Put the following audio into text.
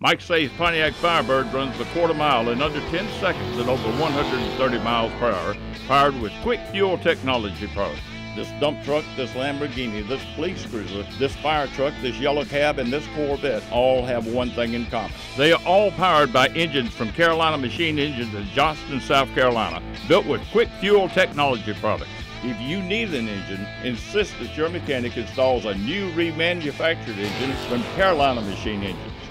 Mike says Pontiac Firebird runs the quarter mile in under 10 seconds at over 130 miles per hour, powered with quick fuel technology products. This dump truck, this Lamborghini, this police cruiser, this fire truck, this yellow cab, and this Corvette all have one thing in common. They are all powered by engines from Carolina Machine Engines in Johnston, South Carolina, built with quick fuel technology products. If you need an engine, insist that your mechanic installs a new remanufactured engine from Carolina Machine Engines.